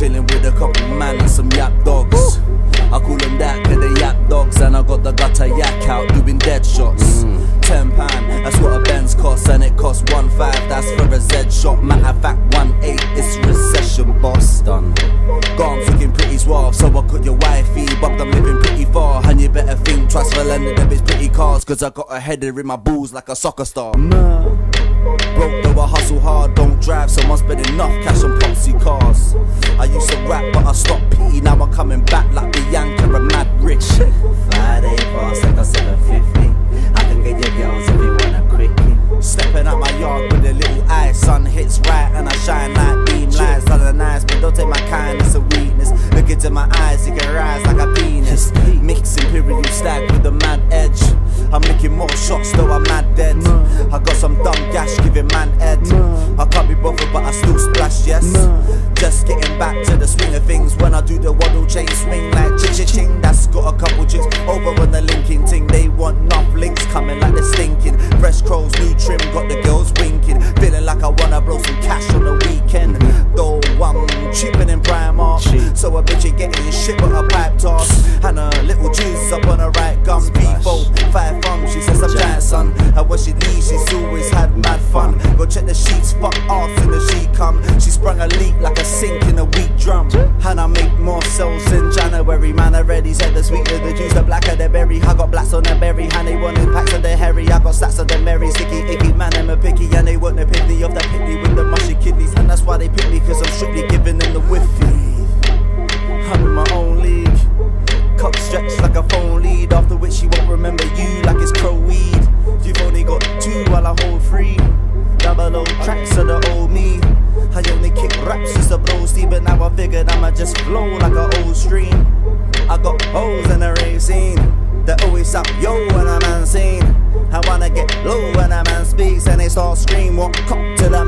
chilling with a couple man and some yap dogs. I call them that cause they yap dogs and I got the gutter yak out doing dead shots. Mm. Ten pound, that's what a Benz costs and it costs one five, that's for a Z shop. Matter of fact, one eight, it's recession boss done. Garms looking pretty suave, so I cut your wifey, but I'm living pretty far. And you better think twice for lending them it's pretty cars, cause I got a header in my balls like a soccer star. Nah. Broke though I hustle hard, don't drive, so I'm enough cash on rap, but I stopped P. Now I'm coming back like Bianca and Mad Rich. Friday fast like a 750. I can get your girls if you want a quickie. Stepping out my yard with a little eye, sun hits right and I shine like beam lights. Other nice, but don't take my kindness a weakness. Look into my eyes, you can rise like a penis. Mix imperial stag with a mad edge. I'm making more shots though I'm mad dead. I got some dumb gash giving man head. But I still splash, yes. Just getting back to the swing of things when I do the waddle chain swing like ching ching ching. That's got a couple chicks over on the linking ting. They want enough links coming like they're stinking. Fresh crows, new trim, got the girls winking. Feeling like I wanna blow some cash on the weekend. Though I'm cheaper than Primark, so a bitch ain't getting shit but a pipe toss and a little juice up on her right gum. P4, five thumbs, she says I'm giant son. And when she leaves, she's make more sales in January. Man, I already said the sweeter the juice, the blacker the berry. I got blacks on the berry, and they want packs of the hairy. I got stacks of the merry, sticky, icky. Man, I'm a picky, and they want the picky of the picky with the mushy kidneys. And that's why they pick me, cause I'm strictly giving them the whiffy. I'm in my own league. Cock stretched like a phone lead, after which she won't remember you like it's crow weed. You've only got two while I hold three. Double O tracks of the old me. I only kick raps just a but I figured I'ma just flow like a old stream. I got holes in the rave scene. They always up yo when I'm seen. I wanna get low when a man speaks and they start scream. What cock to the